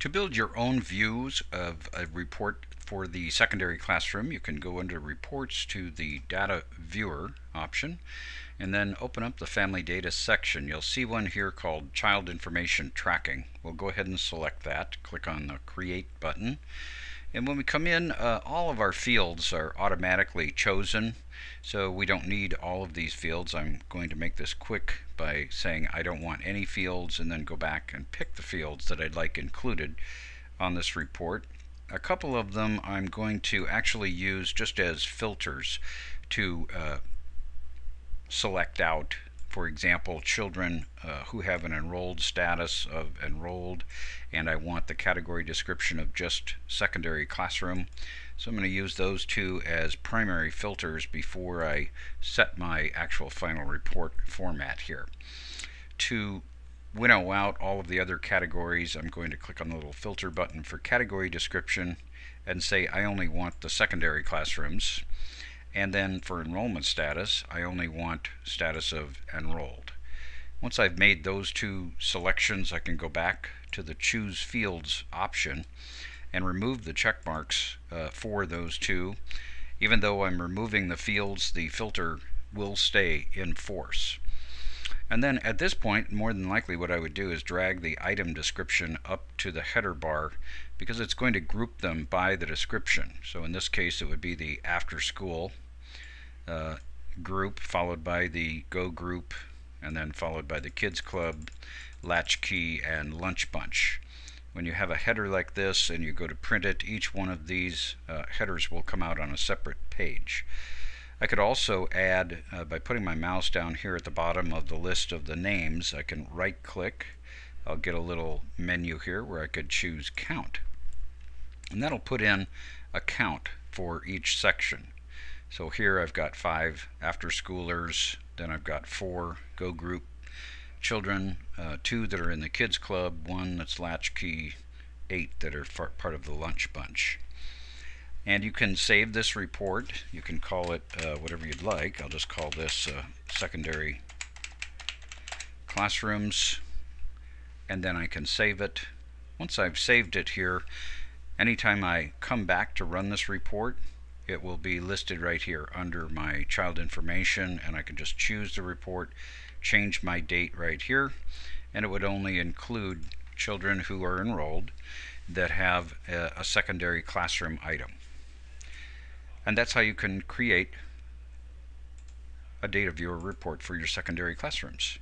To build your own views of a report for the secondary classroom, you can go under Reports to the Data Viewer option and then open up the Family Data section. You'll see one here called Child Information Tracking. We'll go ahead and select that. Click on the Create button. And when we come in, uh, all of our fields are automatically chosen, so we don't need all of these fields. I'm going to make this quick by saying I don't want any fields and then go back and pick the fields that I'd like included on this report. A couple of them I'm going to actually use just as filters to uh, select out for example, children uh, who have an enrolled status of enrolled, and I want the category description of just secondary classroom. So I'm going to use those two as primary filters before I set my actual final report format here. To winnow out all of the other categories, I'm going to click on the little filter button for category description and say I only want the secondary classrooms. And then for enrollment status, I only want status of enrolled. Once I've made those two selections, I can go back to the Choose Fields option and remove the check marks uh, for those two. Even though I'm removing the fields, the filter will stay in force. And then at this point, more than likely what I would do is drag the item description up to the header bar because it's going to group them by the description. So in this case, it would be the after school uh, group followed by the go group and then followed by the kids club, latchkey, and lunch bunch. When you have a header like this and you go to print it, each one of these uh, headers will come out on a separate page. I could also add, uh, by putting my mouse down here at the bottom of the list of the names, I can right click. I'll get a little menu here where I could choose count. And that'll put in a count for each section. So here I've got five after schoolers, then I've got four go group children, uh, two that are in the kids club, one that's latchkey, eight that are part of the lunch bunch. And you can save this report. You can call it uh, whatever you'd like. I'll just call this uh, secondary classrooms. And then I can save it. Once I've saved it here, anytime I come back to run this report, it will be listed right here under my child information and I can just choose the report, change my date right here, and it would only include children who are enrolled that have a, a secondary classroom item. And that's how you can create a data viewer report for your secondary classrooms.